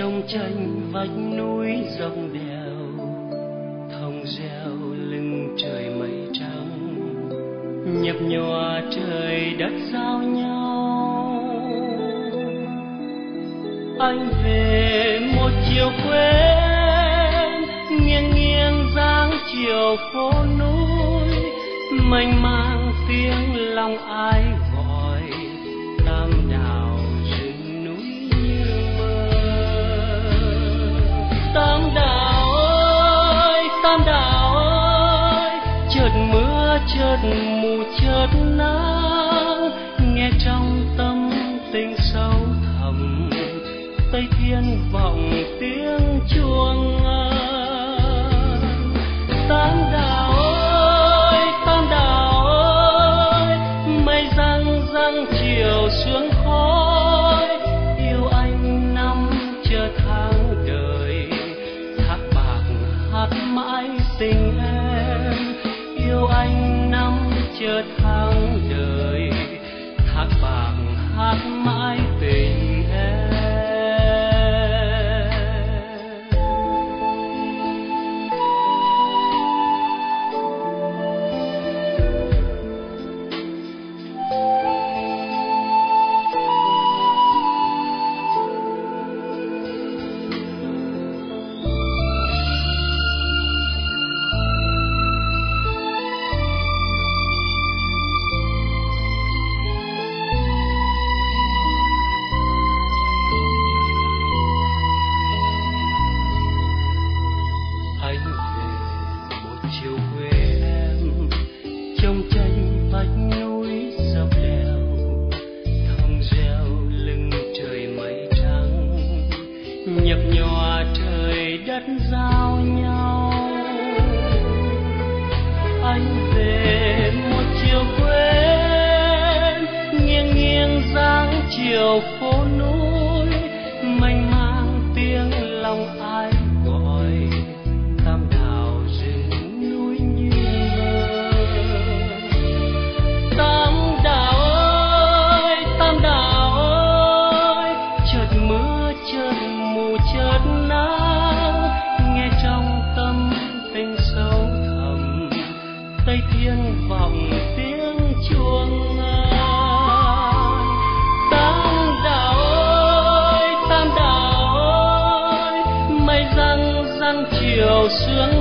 trong tranh vách núi dòng đèo, thông reo lưng trời mây trắng. Nhập nhòa trời đất giao nhau. Anh về một chiều quê, nghiêng nghiêng dáng chiều phố núi mênh mang tiếng lòng ai chợt mù, chợt nắng. Nghe trong tâm tình sâu thẳm, tây thiên vọng tiếng chuông tan đàn 着他。nhấp nhòa trời đất giao nhau. 是